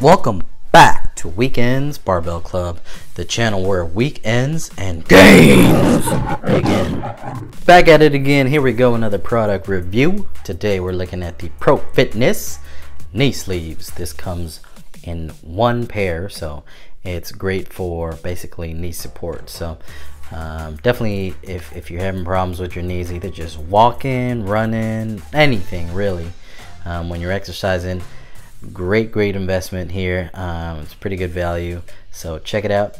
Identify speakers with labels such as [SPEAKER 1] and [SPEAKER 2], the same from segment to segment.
[SPEAKER 1] welcome back to Weak Endz Barbell Club, the channel where weekends and gains begin. Back at it again, here we go, another product review. Today we're looking at the ProFitness knee sleeves. This comes in one pair, so it's great for basically knee support. So um, definitely if, if you're having problems with your knees, either just walking, running, anything really, um, when you're exercising, great great investment here. Um, it's pretty good value. So check it out.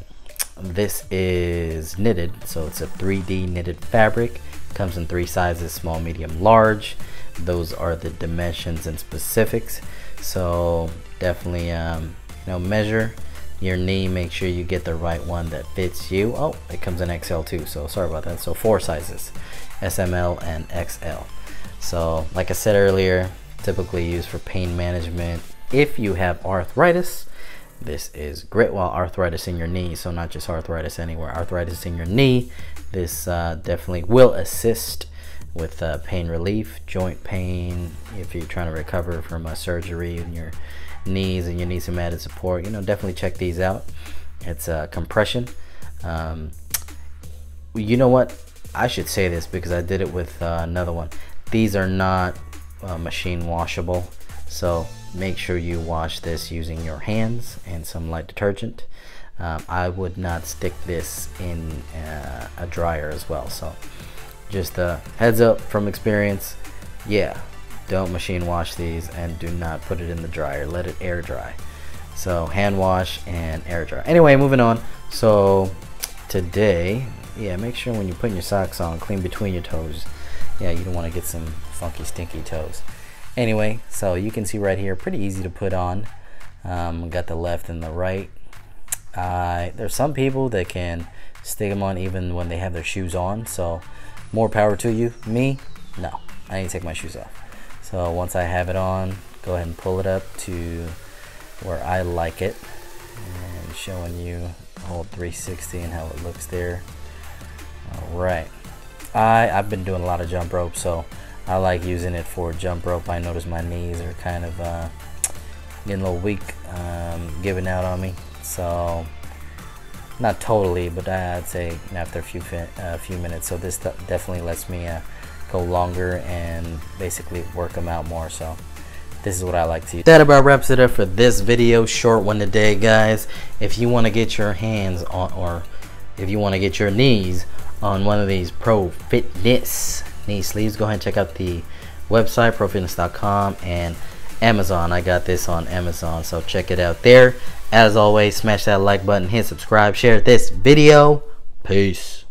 [SPEAKER 1] This is knitted. So it's a 3d knitted fabric. Comes in three sizes small medium large. Those are the dimensions and specifics. So definitely um, you know measure your knee. Make sure you get the right one that fits you. Oh it comes in XL too. So sorry about that. So four sizes SML and XL so like I said earlier typically used for pain management. If you have arthritis, this is great. Well, arthritis in your knee, so not just arthritis anywhere, arthritis in your knee. This uh, definitely will assist with uh, pain relief, joint pain, if you're trying to recover from a surgery in your knees and you need some added support, you know, definitely check these out. It's uh, compression. Um, you know what? I should say this because I did it with uh, another one. These are not uh, machine washable so make sure you wash this using your hands and some light detergent. Um, I would not stick this in uh, a dryer as well. So just a heads up from experience. Yeah don't machine wash these and do not put it in the dryer. Let it air dry. So hand wash and air dry. Anyway moving on. So today yeah make sure when you're putting your socks on clean between your toes. Yeah you don't want to get some funky stinky toes anyway so you can see right here pretty easy to put on. Um, got the left and the right. Uh, there's some people that can stick them on even when they have their shoes on so more power to you. Me no I need to take my shoes off. So once I have it on go ahead and pull it up to where I like it. And showing you whole 360 and how it looks there. All right. I I've been doing a lot of jump rope so I like using it for jump rope. I notice my knees are kind of uh, getting a little weak, um, giving out on me. So not totally, but I'd say after a few a few minutes. So this definitely lets me uh, go longer and basically work them out more. So this is what I like to use. That about wraps it up for this video. Short one today, guys. If you want to get your hands on, or if you want to get your knees on one of these ProFitness knee sleeves, go ahead and check out the website, profitness.com, and Amazon. I got this on Amazon, so check it out there. As always, smash that like button, hit subscribe, share this video. Peace.